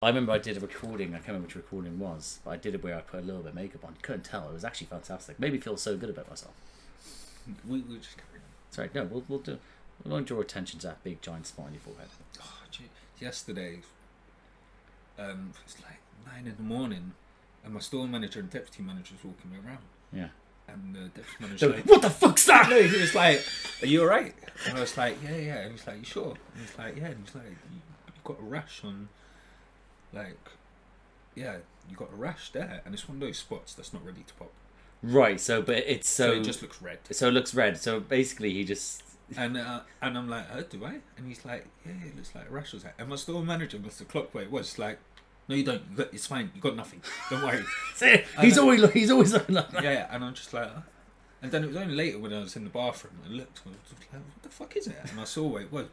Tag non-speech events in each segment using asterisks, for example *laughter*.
I remember I did a recording. I can't remember which recording it was, but I did it where I put a little bit of makeup on. Couldn't tell. It was actually fantastic. Made me feel so good about myself. We, we just carry on. Sorry, no, we'll we'll do. We won't draw attention to that big giant spot on your forehead. Oh, gee, yesterday, um, it's like nine in the morning, and my store manager and deputy manager was walking me around, Yeah. and the deputy *laughs* manager was like, what the fuck's that? no, he was like, "Are you alright?" And I was like, "Yeah, yeah." And he's like, "You sure?" And he's like, "Yeah." And he's like, You've got a rash on, like, yeah, you got a rash there, and it's one of those spots that's not ready to pop, Right. So, but it's so, so it just looks red." so it looks red. So basically, he just *laughs* And uh, and I'm like, oh, do I? And he's like, yeah, it looks like a rash was there. And my store manager must have clocked where was. Like, no, you don't. It's fine. You got nothing. Don't worry. *laughs* he's know. always he's always looking like that. yeah, yeah. And I'm just like, oh. and then it was only later when I was in the bathroom and looked. I was like, what the fuck is it? And I saw where it was.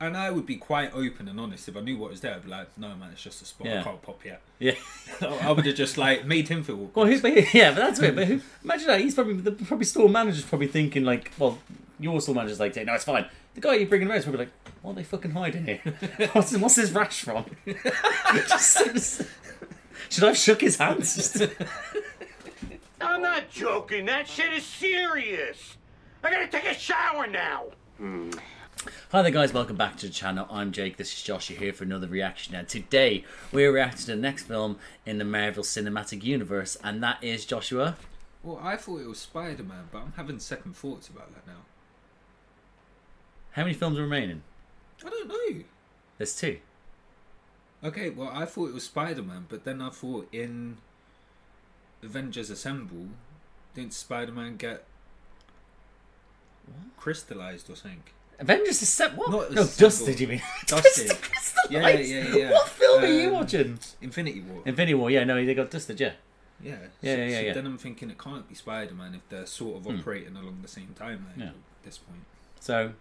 And I would be quite open and honest if I knew what was there. I'd be like, no, man, it's just a spot. Yeah. I can't pop yet. *laughs* Yeah. *laughs* I would have just like made him feel. awkward. Well, who, but, *laughs* yeah, but that's weird. But who, imagine that he's probably the probably store manager's probably thinking like, well, your store manager's like, no, it's fine. The guy you're bringing around is probably like, what are they fucking hiding here? what's what's this rash from? Just- just- should I have shook his hands? Just I'm not joking. That shit is serious. I gotta take a shower now. Hmm. Hi there, guys. Welcome back to the channel. I'm Jake. This is Josh. You're here for another reaction. And today we're reacting to the next film in the Marvel Cinematic Universe, and that is Joshua. Well, I thought it was Spider Man, but I'm having second thoughts about that now. How many films are remaining? I don't know. There's two. Okay, well, I thought it was Spider Man, but then I thought in Avengers Assemble, didn't Spider Man get crystallized or something? Avengers is set. What? Not no, dusted. You mean? Dusted. *laughs* Yeah, yeah, yeah. What film are you Um, watching? Infinity War. Infinity War. Yeah, no, they got dusted. Yeah. yeah. Yeah, so, yeah, so yeah. Then I'm thinking it can't be Spider Man if they're sort of operating along the same timeline Yeah. at this point. So,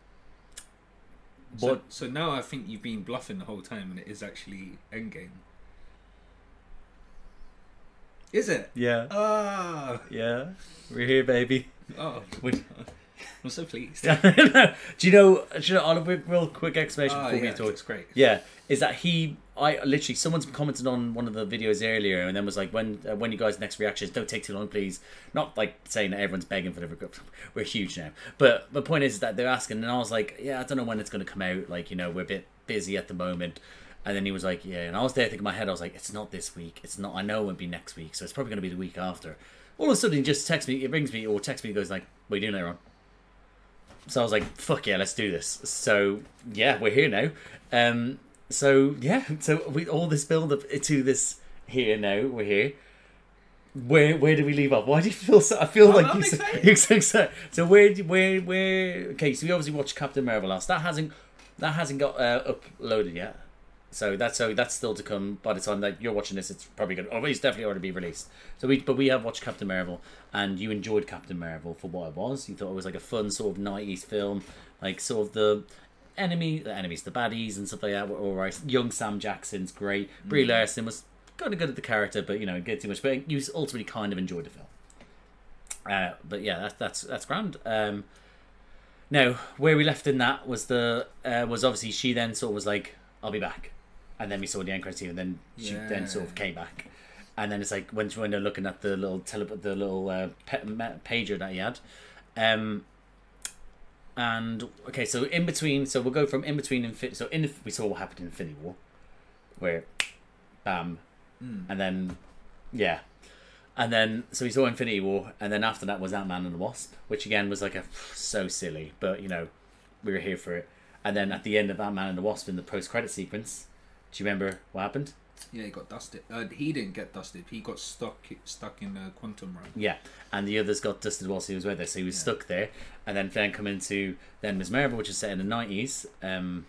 So, what? so now I think you've been bluffing the whole time and it is actually Endgame. Is it? Yeah. Ah! Yeah. We're here, baby. Oh, We- I'm so pleased. *laughs* do you know? Do you know? On a real- quick explanation Ah, before yeah, we talk. it's great. Yeah, is that he? I literally someone's commented on one of the videos earlier, and then was like, "When uh, when you guys next reactions, don't take too long, please." Not like saying that everyone's begging for the group *laughs* we're huge now, but the point is that they're asking, and I was like, "Yeah, I don't know when it's going to come out. Like, you know, we're a bit busy at the moment." And then he was like, "Yeah," and I was there thinking in my head, I was like, "It's not this week. It's not. I know it won't be next week, so it's probably going to be the week after." All of a sudden, he just texts me. It brings me or texts me. He goes like, "What are you doing later on?" So I was like, "Fuck yeah, let's do this." So yeah, we're here now. Um, so yeah, *laughs* so we all this build up to this here now. We're here. Where where do we leave off? Why do you feel so? I feel I'm- like I'm you so, excited. *laughs* you're so excited. So where do- where where? Okay, so we obviously watched Captain Marvel last. That hasn't that hasn't got uh, uploaded yet. So that's so that's still to come. By the time that you're watching this, it's probably going. to Oh, it's definitely already be released. So we, but we have watched Captain Marvel, and you enjoyed Captain Marvel for what it was. You thought it was like a fun sort of '90s film, like sort of the enemy, the enemies, the baddies, and stuff like that were all right. Young Sam Jackson's great. Brie Larson was kind of good at the character, but you know, get too much. But you ultimately kind of enjoyed the film. Uh, but yeah, that's that's that's grand. Um, now, where we left in that was the uh, was obviously she then sort of was like, "I'll be back," and then we saw the end credits scene, and then she then sort of came back, and then it's like when when they're looking at the little tele the little uh, pe- pager that he had, um, and okay, so in between, so we'll go from in between Infinity. So in we saw what happened in Infinity War, where, bam, and then yeah, and then so we saw Infinity War, and then after that was Ant Man and the Wasp, which again was like a so silly, but you know, we were here for it. And then at the end of Ant Man and the Wasp in the post credit sequence, do you remember what happened? Yeah, he got dusted. Uh, he didn't get dusted. He got stuck stuck in the quantum realm. Yeah, and the others got dusted whilst he was with her, so he was stuck there. And then then come into then Ms. Marvel, which is set in the nineties. Um,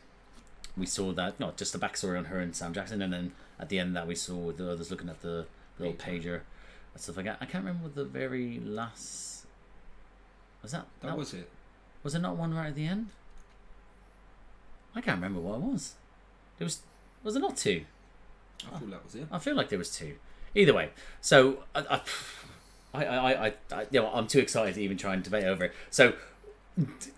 we saw that not just the backstory on her and Sam Jackson, and then at the end that we saw the others looking at the little pager and stuff like that. I can't remember the very last was that. That was it. Was there not one right at the end? I can't remember what it was. There was was there not two? I thought that was it. I feel like there was two. Either way, so I, I, I, I, I, you know, I'm too excited to even try and debate over it. So,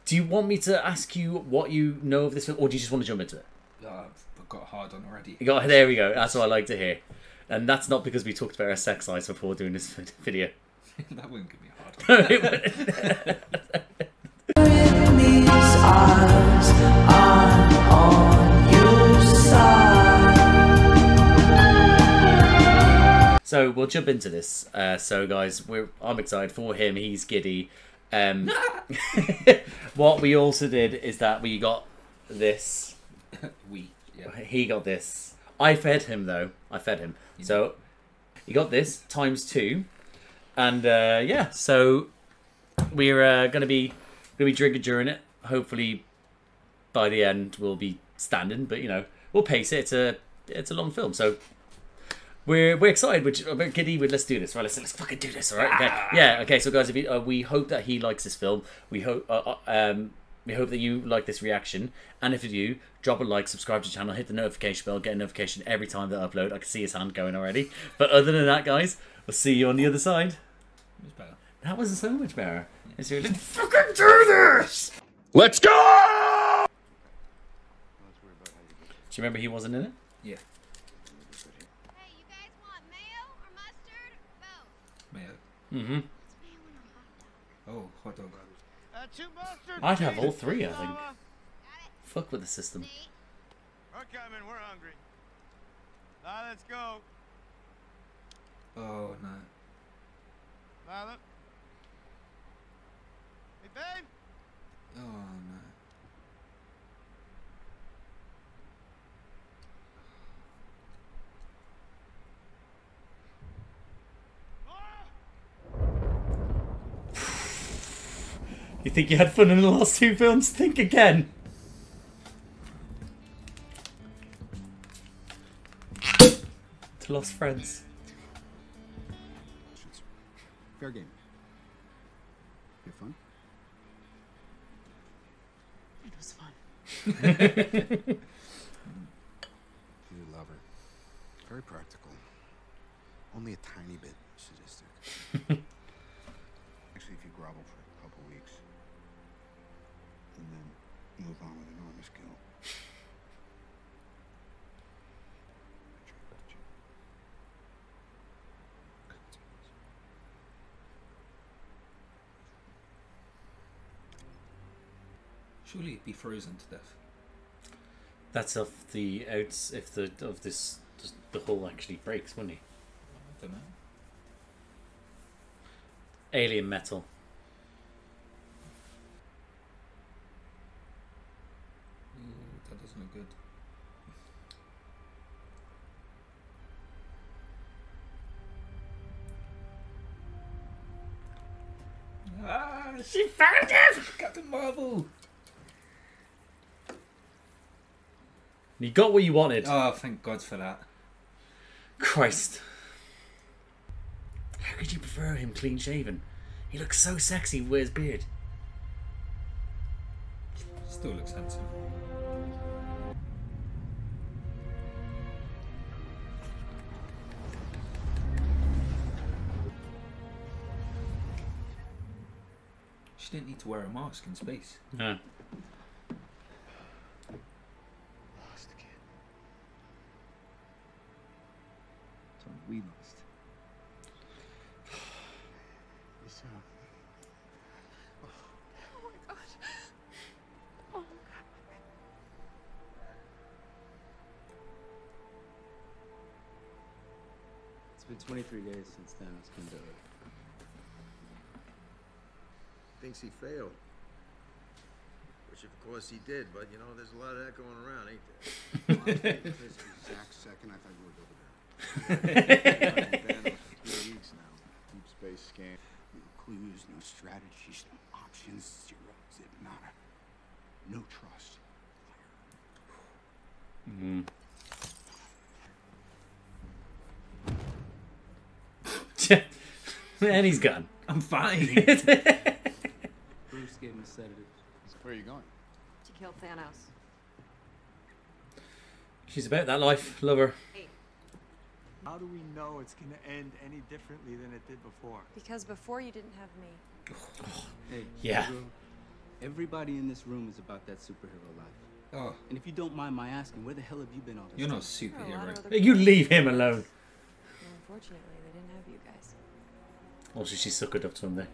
do you want me to ask you what you know of this film, or do you just want to jump into it? Uh, for got hard on already. You got there we go. That's what I like to hear. And that's not because we talked about our sex lives before doing this *laughs* video. *laughs* that wouldn't give me a hard. *laughs* So we'll jump into this. Uh, so guys, we're I'm excited for him. He's giddy. Um, *laughs* what we also did is that we got this. we. Yeah. He got this. I fed him though. I fed him. So he got this times two, and uh, yeah. So we're uh, gonna be gonna be drinking during it. Hopefully, by the end we'll be standing. But you know, we'll pace it. It's a it's a long film, so we're we're excited. Which we're giddy. With let's do this. Right, let's let's fucking do this. All right. Okay. Yeah. Okay. So guys, if you, uh, we hope that he likes this film. We hope. Uh, uh, um, we hope that you like this reaction, and if you do, drop a like, subscribe to the channel, hit the notification bell, get a notification every time that I upload. I can see his hand going already. But other than that, guys, we'll see you on the other side. It's better. That wasn't so much better. It's really, let's fucking do this! Let's go! Do you remember he wasn't in it? Yeah. Hey, you guys want mayo or mustard? Both. Mm-hmm. It's mayo and a hot dog. Oh, hot dog. Uh, two mustard. I'd have all three, I think. Fuck with the system. See? We're coming. We're hungry. Now let's go. Oh no. Violet. Hey, babe. Oh no. You think you had fun in the last two films? Think again. To lost friends. Fair game. You fun? It was fun. *laughs* You love her. Very practical. Only a tiny bit sadistic. *laughs* Actually, if you grovel for a couple weeks and then move on with enormous guilt. I try to bet you. Surely be frozen to death. That's if the outs if the of this the hull actually breaks, wouldn't he? I don't know. Alien metal. Ooh, that doesn't look good. Ah, she found him! Captain Marvel! You got what you wanted. Oh, thank God for that. Christ. How could you prefer him clean shaven? He looks so sexy with his beard. Still looks handsome. She didn't need to wear a mask in space. No. Lost again. So we lost. *sighs* This, uh, Oh my god. Oh. It's been 23 days since Thanos came to Earth. thinks he failed. Which, of course, he did, but you know, there's a lot of that going around, ain't there? *laughs* this exact second I thought you were over there. *laughs* Thanos for three weeks now. Deep space scan. No clues, no strategies, no options, zero, zip, nada. No trust. and he's gone. I'm fine. *laughs* Bruce gave him a sedative. Where are you going? to kill Thanos. She's about that life. Love her. How do we know it's going to end any differently than it did before? Because before you didn't have me. *sighs* Hey, Yeah. Pedro, everybody in this room is about that superhero life. Oh, And if you don't mind my asking, where the hell have you been all this you're not a time? There oh, a lot superhero. You leave him alone. Well, Unfortunately, they didn't have you guys. Or should she suck it up to him there?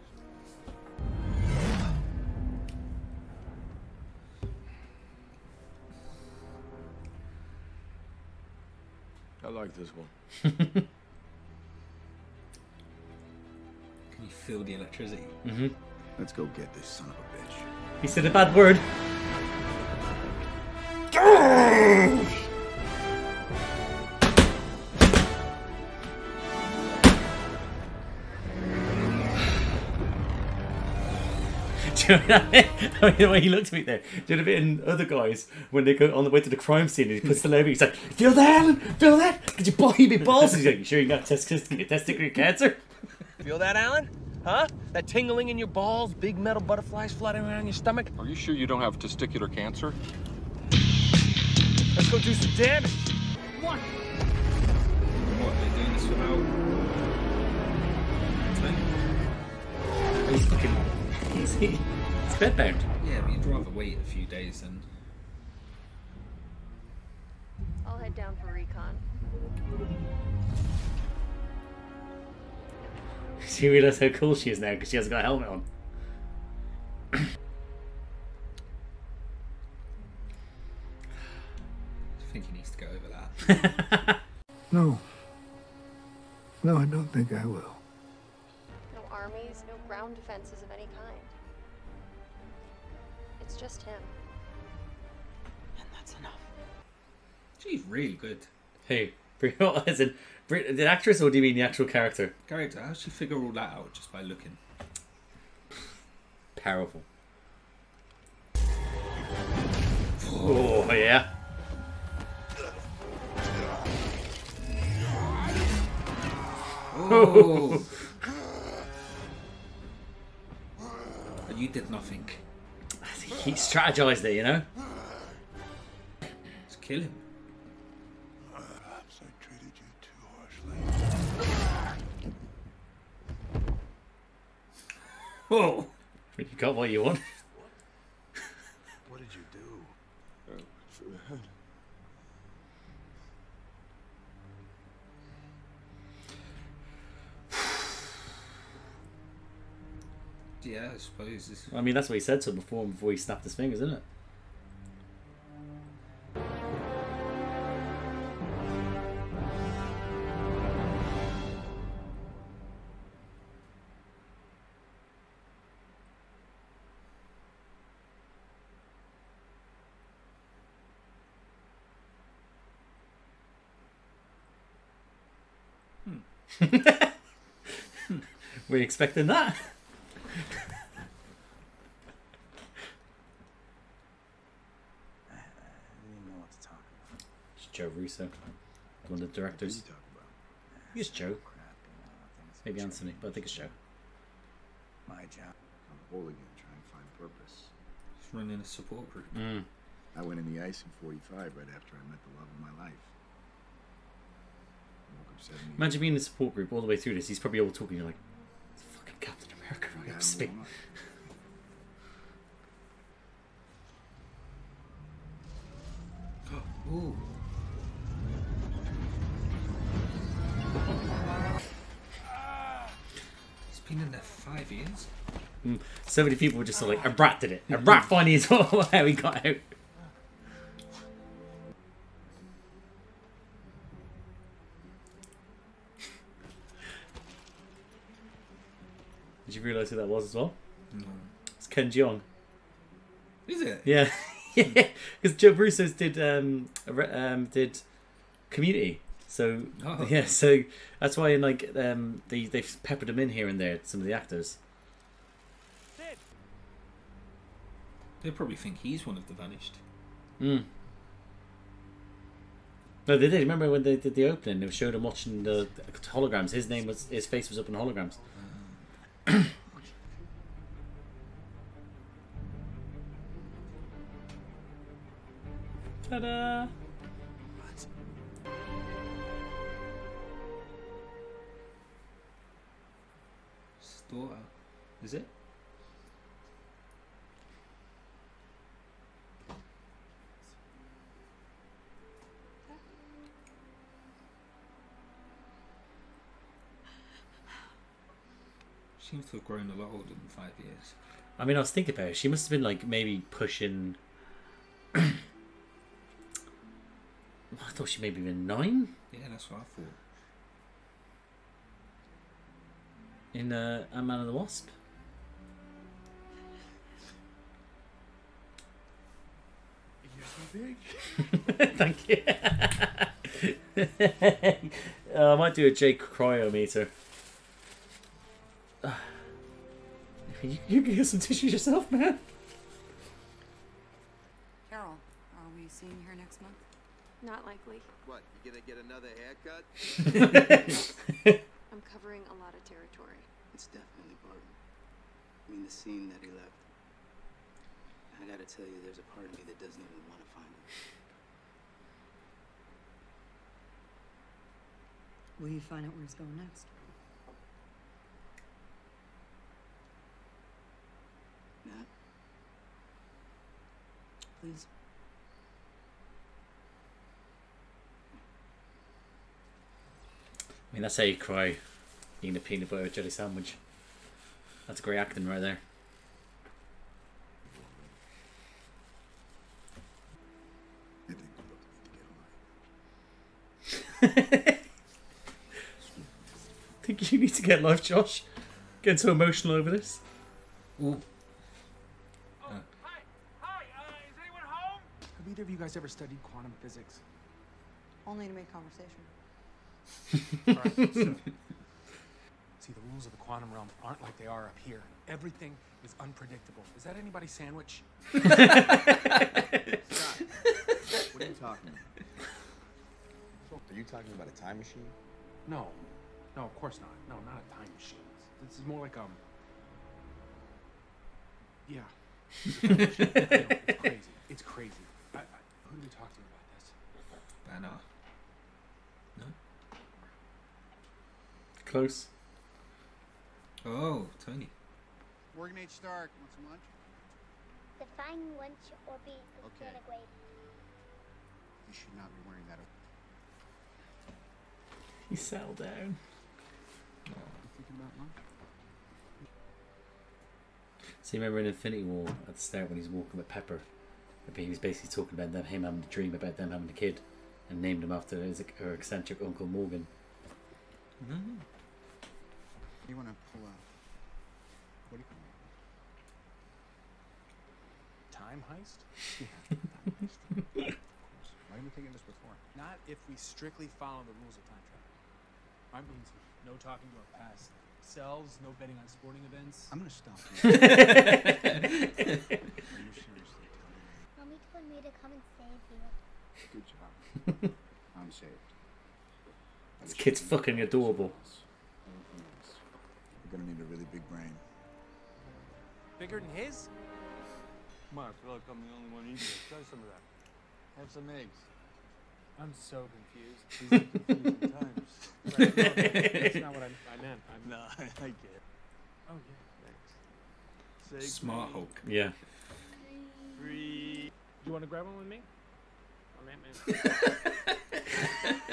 I like this one. Can you feel the electricity? Mm-hmm. Let's go get this son of a bitch. He said a bad word. Do you know I mean, the way he looked at me there? Do you know a bit in other guys when they go on the way to the crime scene and he puts the leg, he's like, "Feel that, Alan? Feel that? Could you ball you be balls?" He's like, "You sure you got testicular testicular cancer?" Feel that, Alan? Huh? That tingling in your balls, big metal butterflies fluttering around your stomach? Are you sure you don't have testicular cancer? Let's go do some damage. What? They're doing this without. Time? He's fucking. He's, he, he's bedbound. Yeah, but you'd rather wait a few days than. I'll head down for recon. *laughs* She realised how cool she is now because she hasn't got a helmet on. I think he needs to go over that. *laughs* No. No, I don't think I will. She's really good. Hey, *laughs* as in the actress, or do you mean the actual character? Character, how'd she figure all that out just by looking? Powerful. Oh yeah. Oh! *laughs* You did nothing. He strategized it, you know. Just kill him. Oh! You got what you want. What did you do? *sighs* Yeah, I suppose. I mean, that's what he said to him before before he snapped his fingers, isn't it? *laughs* to talk that. It's Joe Russo, one of the directors. talk about? It's Joe. Crap, you know, things Maybe have Anthony, but I think it's Joe. My job. I'm a hooligan trying to find purpose. He's running a support group. Mm. I went in the ice in 45 right after I met the love of my life. I woke up 70 Imagine being in a support group all the way through this. He's probably all talking. You're like, it's fucking Captain America right Yeah, up warm up. Ooh. He's been in there five years. Mm. So many people were just sort of like, a rat did it. A rat finally is how he got out. Realise who that was as well? No. It's Ken Jeong. Is it? Yeah, *laughs* yeah. Because Joe Brusso's did um, um did Community. So Oh. yeah, so that's why in like um they they've peppered them in here and there. Some of the actors. They probably think he's one of the vanished. Mm. No, they did. Remember when they did the opening? They showed him watching the holograms. His name was his face was up in holograms. *clears throat* Ta-da! Daughter. Is it? Seems to have grown a lot older than five years. I mean, I was thinking about it. She must have been like maybe pushing. *clears throat* I thought she maybe been nine Yeah, that's what I thought. in uh, Ant Man and the Wasp. You're so big. Thank you. uh, *laughs* I might do a Jake cryometer. You, you can get some tissues yourself, man. Carol, are we seeing her next month? Not likely. What, you gonna get another haircut? *laughs* I'm covering a lot of territory. It's definitely Barton. I mean, the scene that he left. I gotta tell you, there's a part of me that doesn't even want to find him. Will you find out where he's going next? Please. I mean, that's how you cry eating a peanut butter jelly sandwich. That's great acting right there. *laughs* think you need to get life, Josh. Getting so emotional over this. Ooh. Have either of you guys ever studied quantum physics? Only to make conversation. Alright, so- *laughs* See, the rules of the quantum realm aren't like they are up here. Everything is unpredictable. Is that anybody's sandwich? *laughs* What are you talking about? Are you talking about a time machine? No. No, of course not. No, not a time machine. This is more like um. Yeah. I *laughs* know, it's crazy. It's crazy. I, I, who did we talk to about this? Banner. Close. Oh, Tony. Morgan H. Stark, want some lunch? Define lunch or be Okay. okay. You should not be wearing that. He settled down. You thinking about lunch? So you remember in Infinity War at the start when he's walking with Pepper, he was basically talking about them, him having a dream about them having a kid, and named him after his her eccentric uncle Morgan. Mm. You want to pull a. What do you call Time heist? *laughs* it? Time heist. Of course. Why haven't we taken this before? Not if we strictly follow the rules of time travel. That means no talking to our past selves, no betting on sporting events. I'm gonna stop *laughs* *laughs* you. Are you seriously telling me? Mommy told me to come and save you. Good job. *laughs* I'm saved. This kid's fucking adorable. Anything else? We're gonna need a really big brain. Bigger than his? Come on, I feel like I'm the only one eating it. Try some of that. Have some eggs. I'm so confused. *laughs* These are confusing times. Right, no, that's not what I, I meant. I'm, No, I *laughs* I get it. Oh, yeah. Thanks. Smart. Hulk. Yeah. Green. You want to grab one with me? I'm Ant-Man. *laughs*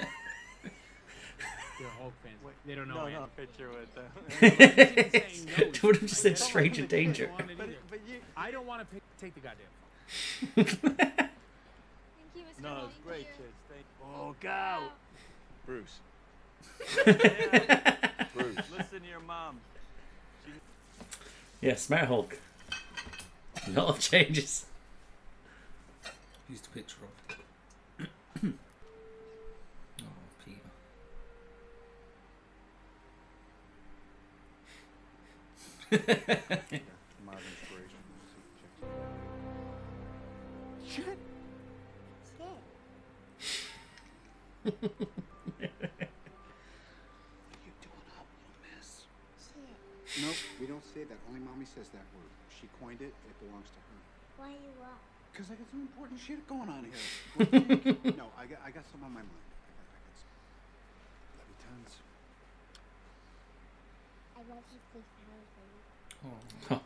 They're Hulk fans. they don't know No, Ant. no, picture with them. *laughs* They would have just said stranger danger. But, But you, I don't want to pick, take the goddamn Think he was no, it's great, kids. Thank Walk out. Oh, oh. Bruce. *laughs* Bruce. Listen to your mom. Yeah, Smart Hulk. A lot of changes. Who's the picture of? *coughs* oh, Peter. *laughs* Modern inspiration. Shit. *laughs* You doing up, little miss? Shit. Nope, we don't say that. Only mommy says that word. She coined it. It belongs to her. Why you up? Cause I got some important shit going on here. What do you think? no, I got I got some on my mind. I got, I got some. Love you tons. I love you three thousand. Oh. *laughs*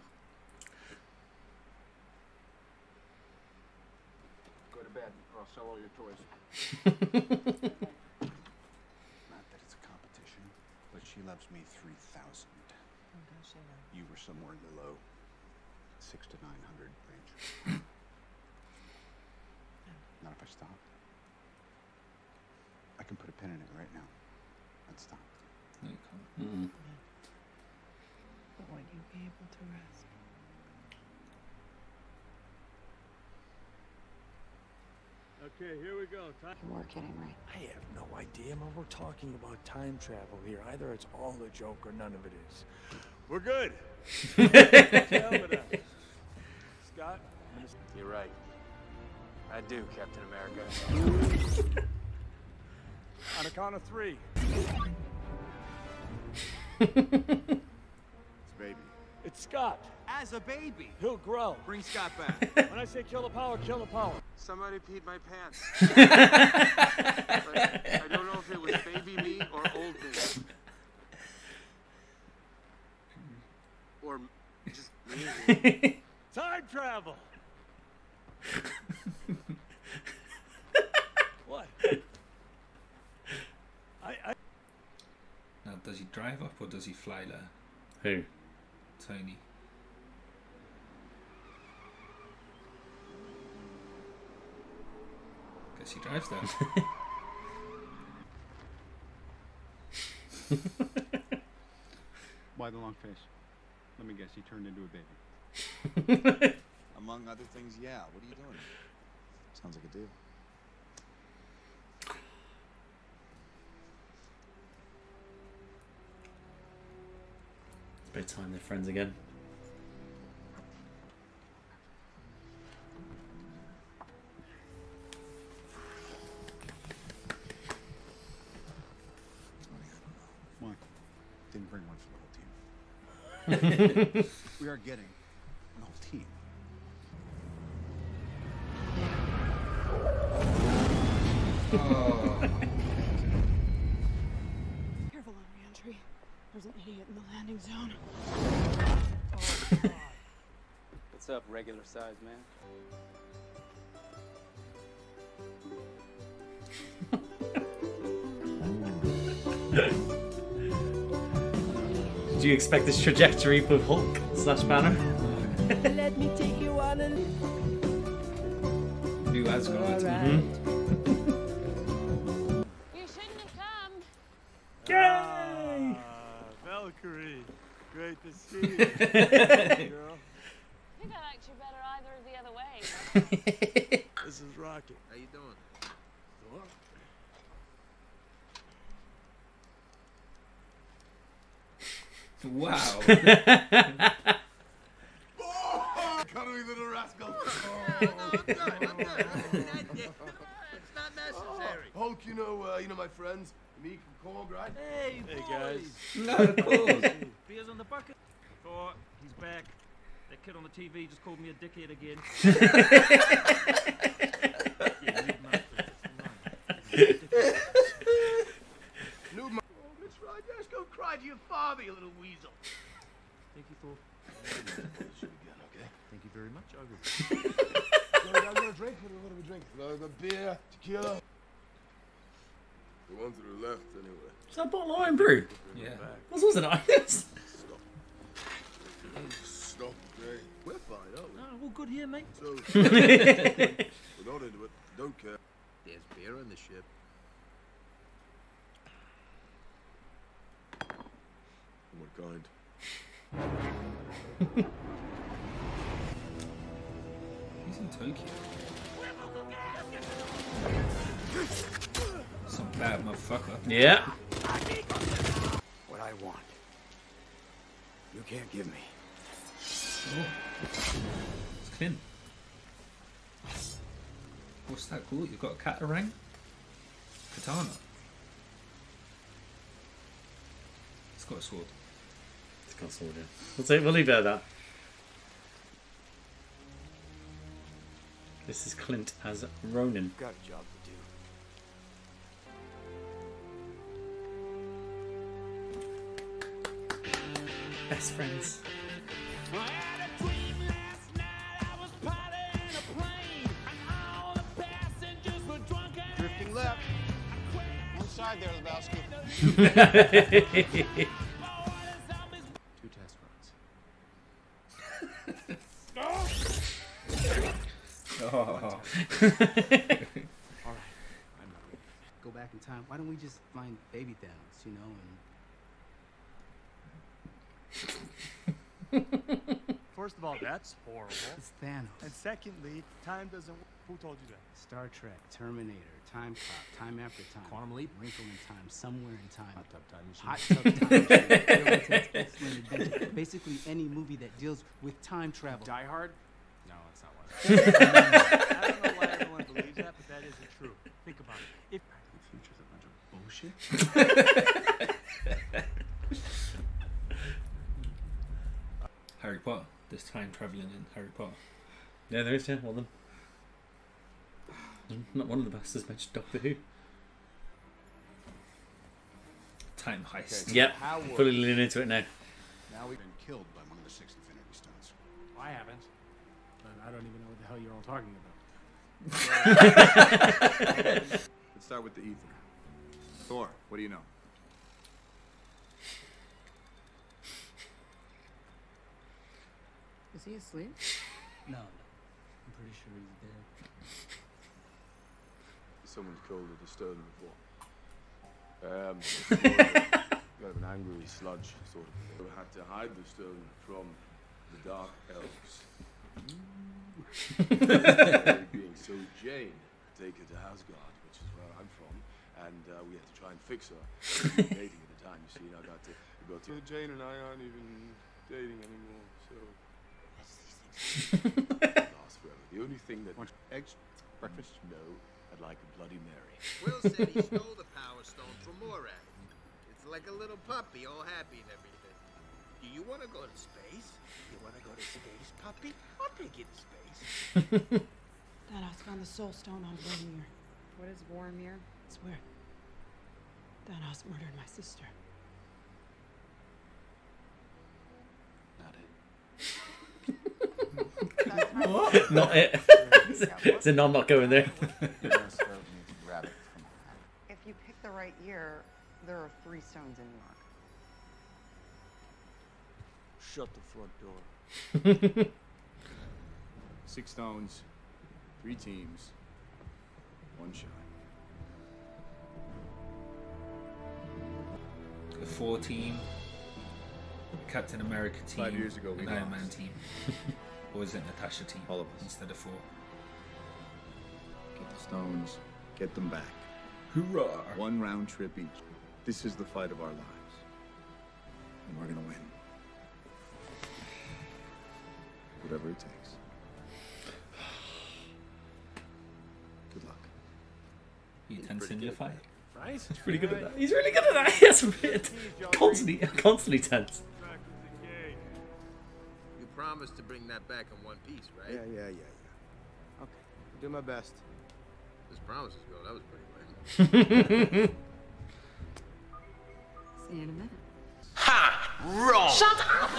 Go to bed, or I'll sell all your toys. *laughs* Not that it's a competition, but she loves me three thousand. You were somewhere in the low six to nine hundred range. *laughs* Not if I stop. I can put a pin in it right now. Let's stop. No, you can't. Mm-mm. But will you be able to rest? Okay, here we go. Time. You were kidding, right? I have no idea, man. We're talking about time travel here. Either it's all a joke or none of it is. We're good. *laughs* Tell me that. Scott? You're right. I do, Captain America. On a count of three. It's baby. It's Scott. As a baby. He'll grow. Bring Scott back. *laughs* When I say kill the power, kill the power. Somebody peed my pants. *laughs* I don't know if it was baby me or old me. Or just me. Time travel. *laughs* what? I, I Now, does he drive up or does he fly there? Who? Tony. Guess he drives there. *laughs* Why the long face? Let me guess, he turned into a baby. *laughs* Among other things, yeah. What are you doing? Sounds like a deal. About time they're friends again. Why? Didn't bring one for the whole team. *laughs* we are getting an whole team. Careful *laughs* *laughs* oh on re-entry. There's an idiot in the landing zone. What's up, regular size man? Do you expect this trajectory with Hulk slash Banner? Let me take you on a New Asgard. You Great to girl. I think I liked you better either of the other way. *laughs* This is Rocky. How you doing? Wow. *laughs* Cuddly little rascal. Oh, no, I'm good. I'm good. *laughs* It's not necessary. Hulk, you know, uh, you know my friends, Miek and Korg, right? Hey, hey guys. no, of course. Beers on the bucket. Thor, he's back. That kid on the TV just called me a dickhead again. *laughs* yeah, leave him out there. New oh, Miss Rogers, go cry to your father, you little weasel. Thank you, Thor. again, okay? Thank you very much, Ogre. So, I'm gonna drink. What are we drinking? The beer, tequila. The one to the left, anyway. Is that a bottle of Irn-Bru? Yeah. What was it? *laughs* we're not into it. Don't care. There's beer on the ship. What kind? *laughs* He's in Tokyo. Some bad motherfucker. Yeah. What I want. You can't give me. It's Clint. What's that called? You've got a Katarang? Katana. It's got a sword. It's got a sword, yeah. We'll, say, we'll leave it at that. This is Clint as Ronin. Got a job to do. Best friends. side there, Lebowski. Two test runs. oh. All right. Go back in time. Why don't we just find baby Thanos, you know? And... First of all, that's horrible. It's Thanos. And secondly, time doesn't. Who told you that? Star Trek, Terminator, Time Cop, Time After Time, Quantum Leap, Wrinkle in Time, Somewhere in Time, Hot Tub Time Machine, Hot Tub Time Machine, Bill and Ted's Excellent Adventure. Basically, any movie that deals with time travel. Die Hard? No, it's not one. of *laughs* them. I don't know why everyone believes that, but that isn't true. Think about it. If the future's a bunch of bullshit. *laughs* Harry Potter. There's time traveling in Harry Potter. Yeah, there is. Yeah, one of them. Not one of the bastards mentioned Doctor Who. Time heist. Yep, fully leaning into it now. Now we've been killed by one of the six Infinity Stones. I haven't. And I don't even know what the hell you're all talking about. *laughs* Let's start with the Aether. Thor, what do you know? Is he asleep? No, no. I'm pretty sure he's dead. Someone's called it a stone before. Um, *laughs* kind of an angry sludge sort of thing. We had to hide the stone from the dark elves. *laughs* Being so Jane, take her to Asgard, which is where I'm from, and uh, we had to try and fix her. We dating at the time, you see, and I got to we got to. Jane and I aren't even dating anymore, so. last forever. The only thing that eggs breakfast? No, I'd like a Bloody Mary. Quill said he stole the Power Stone from Morag. It's like a little puppy, all happy and everything. Do you want to go to space? You want to go to space, puppy? I'll take you to space. Thanos found the Soul Stone on Vormir. What is Vormir? It's where Thanos murdered my sister. What? Not eh. *laughs* *laughs* it. so no, I'm not going there. *laughs* If you pick the right year, there are three stones in New York. Shut the front door. Six stones, three teams, one shot. The four team, Captain America team, Five years ago, we and Iron lost. Man team. Or is it Natasha team? All of us. Instead of four. Get the stones, get them back. Hoorah! One round trip each. This is the fight of our lives. And we're gonna win. Whatever it takes. Good luck. You tense in your fight. Right? He's really good at that. He's really good at that. *laughs* He has a bit constantly, constantly tense. You promised to bring that back in one piece, right? Yeah, yeah, yeah, yeah. Okay, I'll do my best. As promises go, that was pretty lame. *laughs* See you in a minute. Ha! Wrong! Shut up!